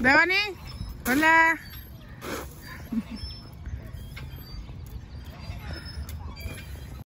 Devani, hola.